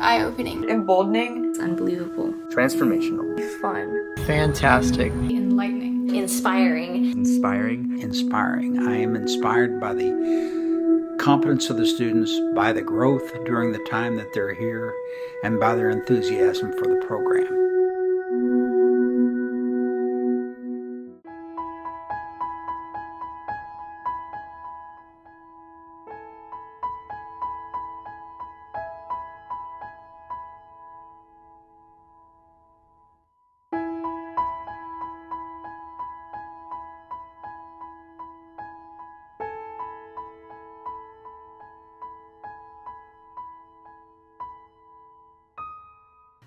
Eye-opening. Emboldening. Unbelievable. Transformational. Fun. Fantastic. Enlightening. Inspiring. Inspiring. Inspiring. I am inspired by the competence of the students, by the growth during the time that they're here, and by their enthusiasm for the program.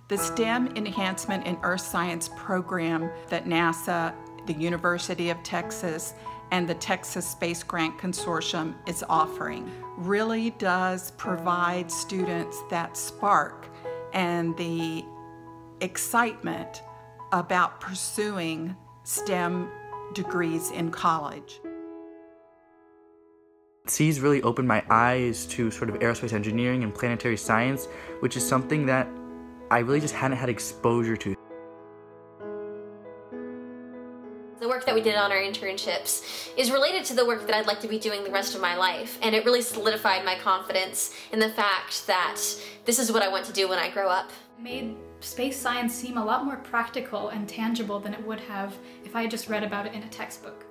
The STEM Enhancement in Earth Science program that NASA, the University of Texas, and the Texas Space Grant Consortium is offering really does provide students that spark and the excitement about pursuing STEM degrees in college. SEES really opened my eyes to sort of aerospace engineering and planetary science, which is something that I really just hadn't had exposure to. The work that we did on our internships is related to the work that I'd like to be doing the rest of my life, and it really solidified my confidence in the fact that this is what I want to do when I grow up. Made space science seem a lot more practical and tangible than it would have if I had just read about it in a textbook.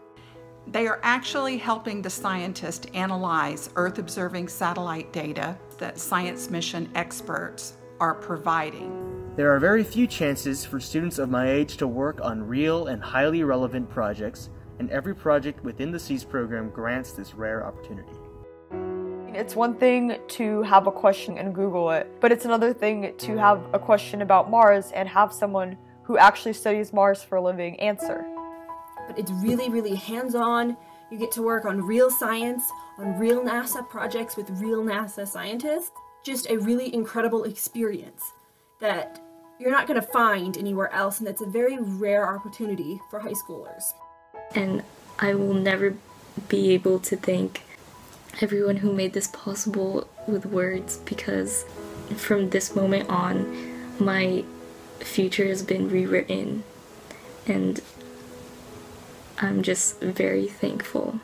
They are actually helping the scientists analyze Earth observing satellite data that science mission experts are providing. There are very few chances for students of my age to work on real and highly relevant projects, and every project within the SEES program grants this rare opportunity. It's one thing to have a question and Google it, but it's another thing to have a question about Mars and have someone who actually studies Mars for a living answer. But it's really, really hands on. You get to work on real science, on real NASA projects with real NASA scientists just a really incredible experience that you're not going to find anywhere else, and that's a very rare opportunity for high schoolers. And I will never be able to thank everyone who made this possible with words because from this moment on, my future has been rewritten, and I'm just very thankful.